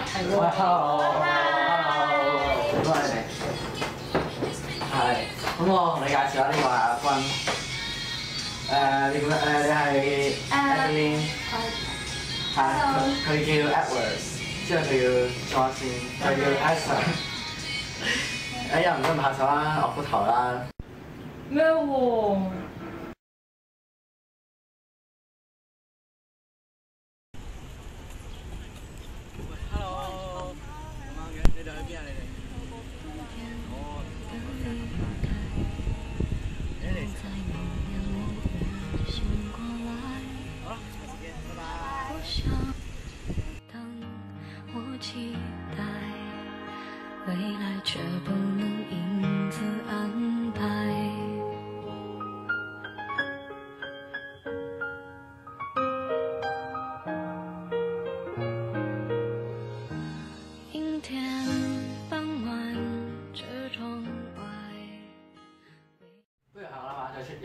係喎。Hello，Hello，好多謝你。係，咁我同你介紹下呢個係阿君。誒，你叫咩？誒，你係 Adeline。係，佢叫 Edwards，之後佢叫 Johnson，佢叫 Esther。哎呀，唔該唔拍手啦，我個頭啦。咩喎？Hello，咁啱嘅，你哋去邊啊？你哋？哦，你嚟。好啦，下次見，拜拜。等我期待，未来却不能因此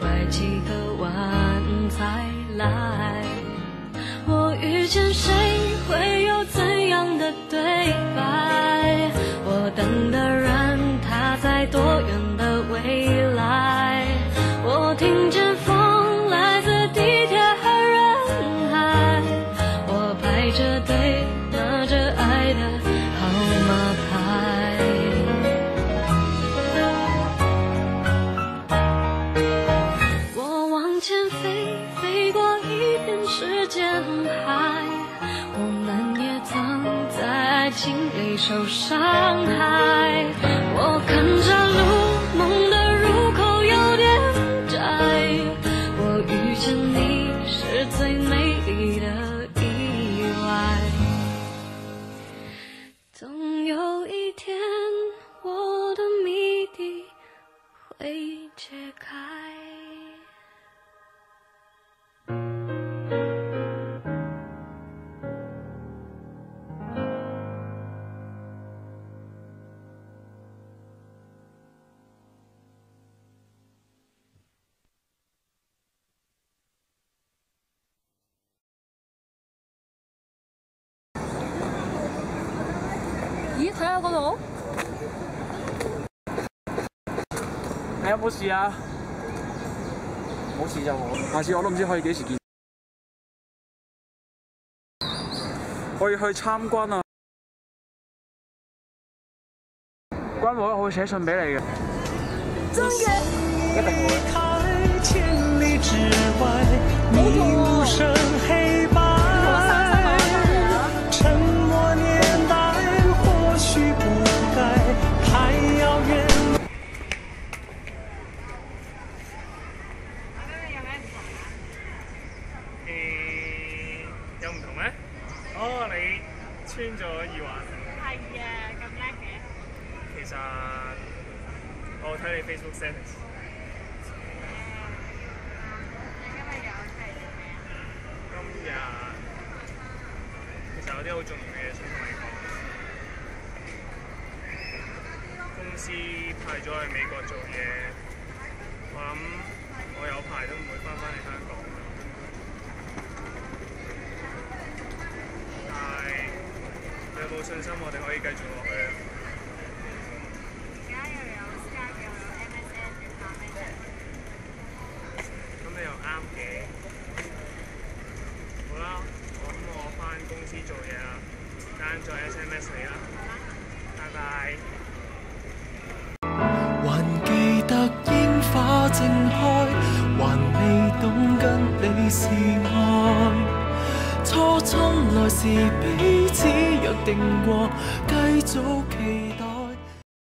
拐几个弯才来。我遇见谁会有怎样的对白？我等的人他在多远的未来？我听见风来自地铁和人海。我排着在爱情里受伤害。睇下嗰度。你有冇事啊？冇事就好。下次我都唔知可以幾時見。我要去參軍啊！軍會我會寫信俾你嘅。一定會。穿咗耳環。係啊，咁叻嘅。其實我睇你 Facebook status。今日其實有啲好重要嘅嘢想同你講。公司派咗去美國做嘢，我諗我有排都唔會翻返嚟香港啦。但係你有冇信心我哋可以繼續落去啊？咁你又啱嘅。好啦，咁我翻公司做嘢啦，間再 SMS 你啦，拜拜。還記得你懂跟你是愛。初春來時彼此約定过，继续期待。